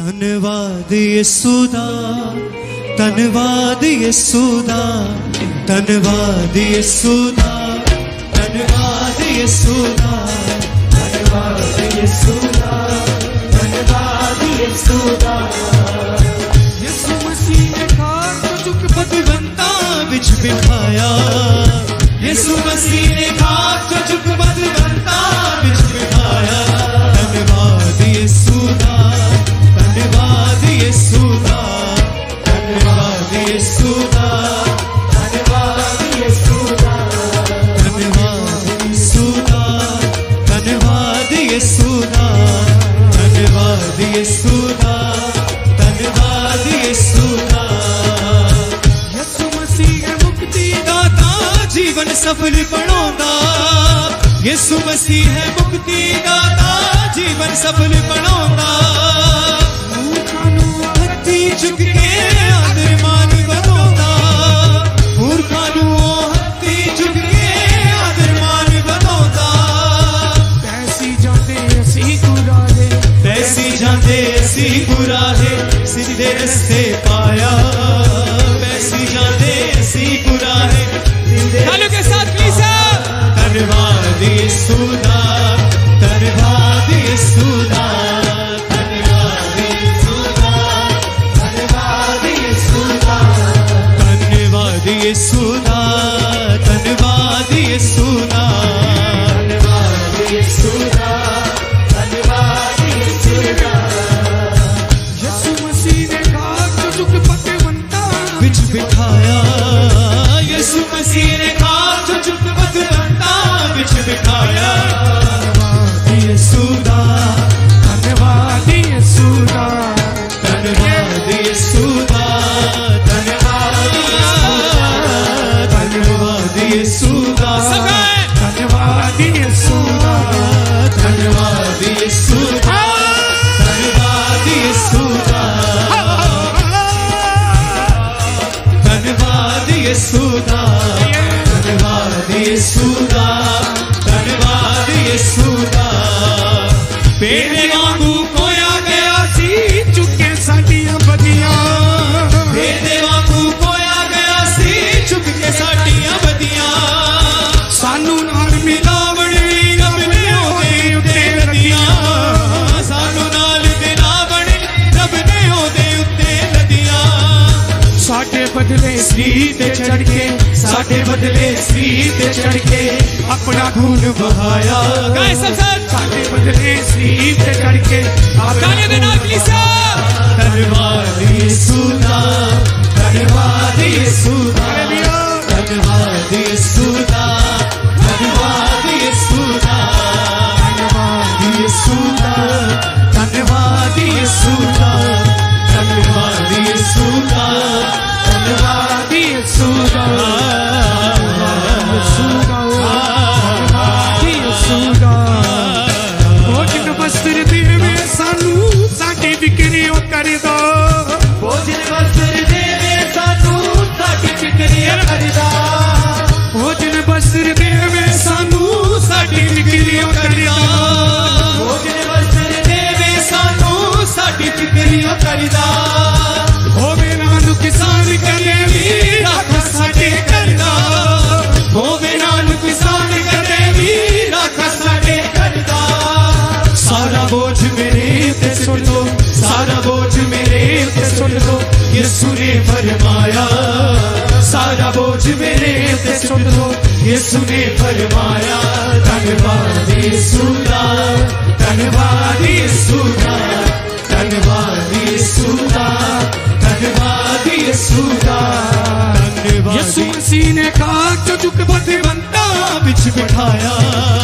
धन्यवाद यसुदा धन्यवाद यसुदा धन्यवाद यसुदा धन्यवाद यसुदा धन्यवाद यसुदा धन्यवाद यसुदा यसु मसीह ने खार पद बदवंता बिच बिठाया। यसु मसीह ने खार जीवन सफल बनौंदा ये मसीह है मुक्ति दाता, जीवन सफल बनौंदा मूर्खां ਨੂੰ ਹੱਥੀ ਚੁੱਕ धन्यवाद यसूदा धन्यवाद यसूदा धन्यवाद यसूदा तेरे वांगू श्री चढ़ के साडे बदले श्री चढ़ के अपना खून बहाया। गाय सब सर साडे बदले श्री चढ़ के गाने दे नाल प्लीज़ दरबार यीशु दा de queriam caridade. से सुन लो, यीशु ने फरमाया, धन्यवाद यीशु का, धन्यवाद यीशु का, धन्यवाद यीशु का, धन्यवाद यीशु का यीशु मसीह ने कहा जो जुगपथ बनता बिछ बिठाया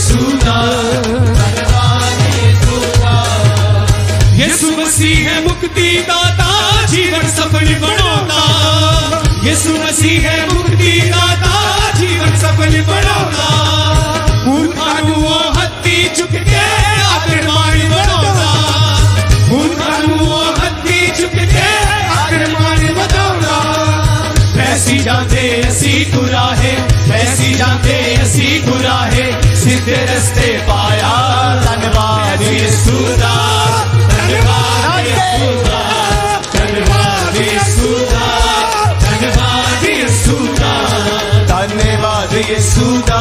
सुना है मुक्ति दाता जीवन सफल बनाता। यीशु मसीह है मुक्ति दाता जीवन सफल बनाता। मूर्खानु वो के आक्रमण बनाता मूर्खानु वो हत्ती चुक के आक्रमण बताता ऐसी जाते, ऐसी बुरा है ऐसी जाते, ऐसी बुरा है सीधे रस्ते पाया। धन्यवाद यीशुदा धन्यवाद यीशुदा धन्यवाद यीशुदा धन्यवाद यीशुदा धन्यवाद यीशुदा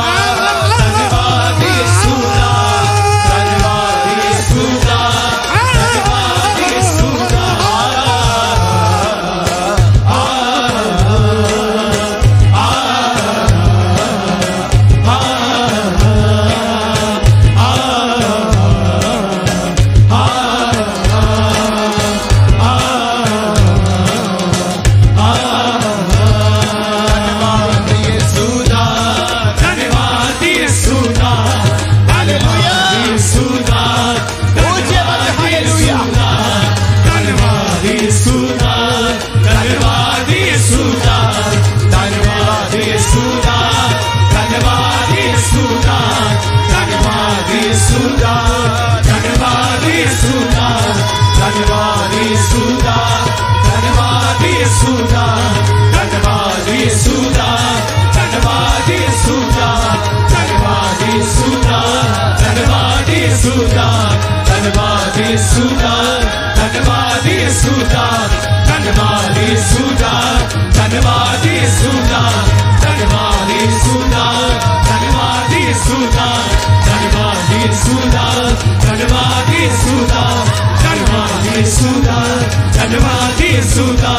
सुधा सुधा धनवारी सुधा धनवारी सुधा धनवारी सुधा धनवारी सुधा धनवारी सुधा धनवारी सुधा धनवारी सुधा सुधा धनवारी सुधा धनवारी सुधा धनवारी सुधा की सुधा कड़वा सुधा कड़वा सुधा कड़वा सुधा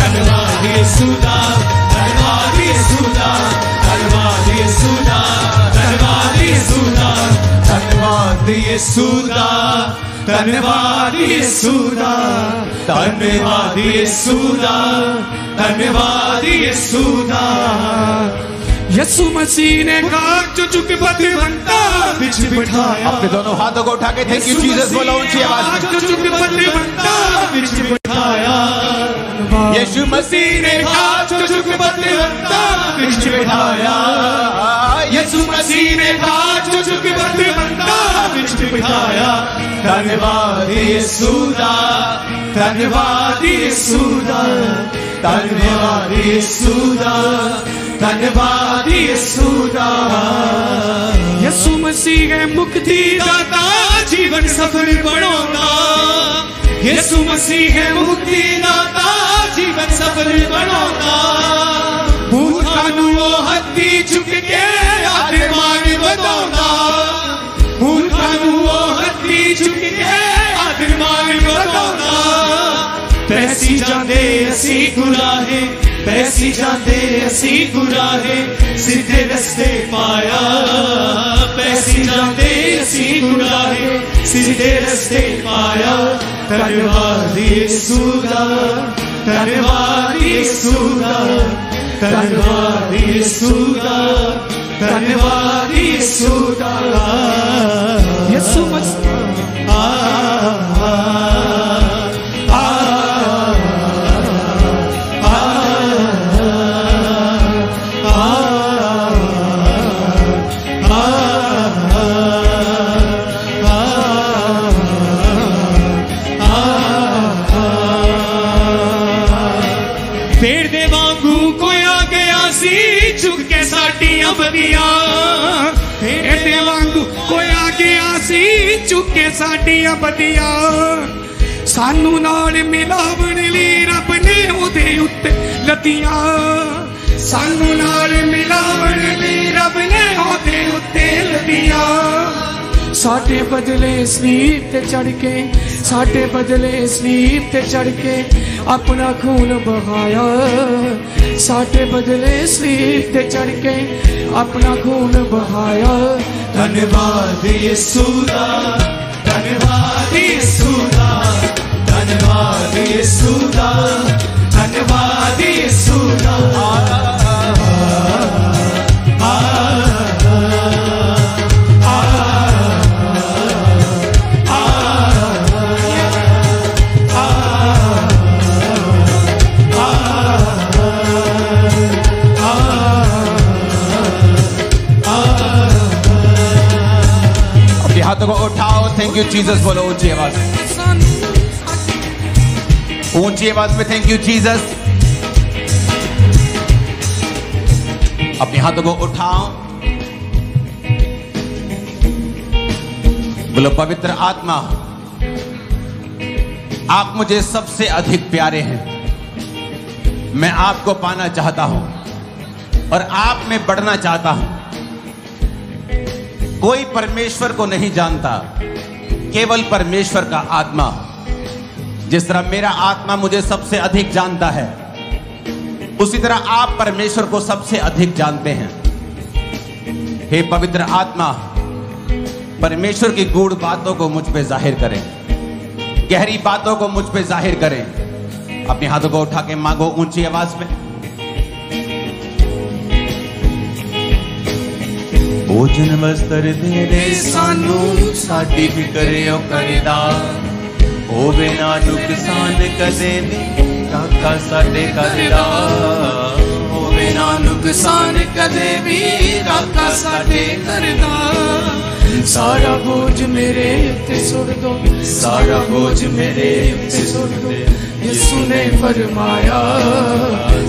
कड़वा सुधा कड़वा सुधा कड़वा की सुधा धन्यवाद सुधा धन्यवादी सुधा धन्यवादी सुधा धन्यवादी सुधा यसु मसीह ने कहा जो चुके पति बनता बिच बिठाया। अपने दोनों हाथों को उठा के थैंक यू जीसस बोलो ऊँची आवाज़ में. जो चुके पति बनता बिच बिठाया। यीशु मसीह ने कहा जो चुके पति बनता बिच बिठाया। यीशु मसीह ने कहा जो चुके पति बनता बिच बिठाया। धन्यवाद यीशु दा। धन्यवाद यीशु दा। धन्यवाद यीशु दा। धन्यवाद यसूदा यसु मसीह मुक्ति दाता जीवन सफल बनौदा यसु मसीह मुक्ति दाता जीवन सफल बनौदा भूतानु वो हत्ती झुक के आत्मान बताऊँगा भूतानु वो हत्ती झुक के आत्मान बताऊँगा तैसी जाने ऐसी गुलाहे ਪੈਸੀ ਜਾਂਦੇ ਅਸੀਂ ਗੁਰਾਹੇ ਪੈਸੀ ਜਾਂਦੇ ਅਸੀਂ ਗੁਰਾਹੇ ਸਿੱਧੇ ਰਸਤੇ ਪਾਇਆ ਪੈਸੀ ਜਾਂਦੇ ਅਸੀਂ ਗੁਰਾਹੇ ਸਿੱਧੇ ਰਸਤੇ ਪਾਇਆ ਧੰਨਵਾਦ ਯਿਸੂ ਦਾ ਧੰਨਵਾਦ ਯਿਸੂ ਦਾ ਧੰਨਵਾਦ ਯਿਸੂ ਦਾ ਧੰਨਵਾਦ ਯਿਸੂ ਦਾ ਯਿਸੂ ਸੀ ਝੁਕ ਕੇ ਸਾਡੀਆਂ ਬਦੀਆਂ ਪੇੜ ਦੇ ਵਾਂਗੂ ਕੋਇਆ ਗਿਆ ਸੀ ਝੁਕ ਕੇ ਸਾਡੀਆਂ ਬਦੀਆਂ ਸਾਨੂੰ ਨਾਲ ਮਿਲਾਵਣ ਲਈ ਰੱਬ ਨੇ ਉਹਦੇ ਉੱਤੇ ਲਤੀਆਂ ਸਾਨੂੰ ਨਾਲ ਮਿਲਾਵਣ ਲਈ ਰੱਬ ਨੇ ਉਹਦੇ ਉੱਤੇ ਲੱਤੀਆਂ ਸਾਡੇ ਬਦਲੇ ਸਲੀਪ ਤੇ ਚੜ ਕੇ ਸਾਡੇ ਬਦਲੇ ਸਲੀਪ ਤੇ ਚੜ ਕੇ ਆਪਣਾ ਖੂਨ ਬਹਾਇਆ ਸਾਡੇ ਬਦਲੇ ਸਲੀਪ ਤੇ ਚੜ ਕੇ ਆਪਣਾ ਖੂਨ ਬਹਾਇਆ ਧੰਨਵਾਦ ਯਿਸੂ ਦਾ ਧੰਨਵਾਦ ਯਿਸੂ ਦਾ ਧੰਨਵਾਦ ਯਿਸੂ ਦਾ ਧੰਨਵਾਦ ਯਿਸੂ ਦਾ यू जीसस बोलो ऊँची आवाज़ ऊँची आवाज़ में थैंक यू जीसस अपने हाथों को उठाओ। बोलो, पवित्र आत्मा, आप मुझे सबसे अधिक प्यारे हैं। मैं आपको पाना चाहता हूँ और आप में बढ़ना चाहता हूँ। कोई परमेश्वर को नहीं जानता। केवल परमेश्वर का आत्मा। जिस तरह मेरा आत्मा मुझे सबसे अधिक जानता है, उसी तरह आप परमेश्वर को सबसे अधिक जानते हैं। हे पवित्र आत्मा, परमेश्वर की गूढ़ बातों को मुझ पे ज़ाहिर करें, गहरी बातों को मुझ पे ज़ाहिर करें। अपने हाथों को उठा के मांगो ऊँची आवाज़ में। ਭੋਜਨ ਵਸਤਰ ਤੇਰੇ ਸਾਨੂੰ ਸਾਡੀ ਫਿਕਰ ਓ ਕਰਦਾ ਹੋਵੇ ਨਾ ਨੁਕਸਾਨ ਕਦੇ ਵੀ ਕਾਕਾ ਸਾਡੇ ਕਰਦਾ ਹੋਵੇ ਨਾ ਨੁਕਸਾਨ ਕਦੇ ਵੀ ਰਾਕਾ ਸਾਡੇ ਕਰਦਾ ਸਾਰਾ ਬੋਝ ਮੇਰੇ ਉੱਤੇ ਸੁੱਟ ਦੋ ਸਾਰਾ ਬੋਝ ਮੇਰੇ ਉੱਤੇ ਸੁੱਟ ਦੋ ਯਿਸੂ ਨੇ ਫਰਮਾਇਆ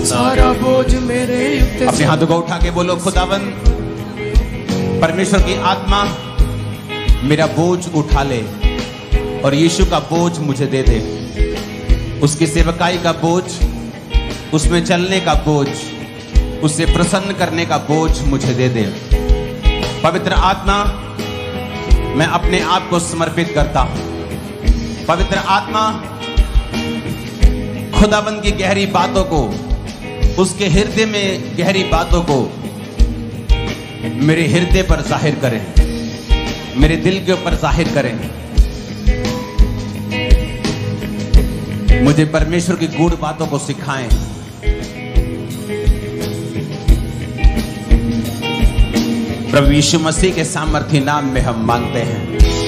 ਸਾਰਾ ਬੋਝ ਮੇਰੇ ਉੱਤੇ अपने हाथों को उठा के बोलो खुदावन परमेश्वर की आत्मा मेरा बोझ उठा ले और यीशु का बोझ मुझे दे दे। उसकी सेवकाई का बोझ, उसमें चलने का बोझ उसे प्रसन्न करने का बोझ मुझे दे दे। पवित्र आत्मा मैं अपने आप को समर्पित करता हूँ। पवित्र आत्मा खुदाबंद की गहरी बातों को, उसके हृदय में गहरी बातों को मेरे हृदय पर ज़ाहिर करें। मेरे दिल के ऊपर ज़ाहिर करें। मुझे परमेश्वर की गूढ़ बातों को सिखाएँ। प्रभु यीशु मसीह के सामर्थ्य नाम में हम मांगते हैं।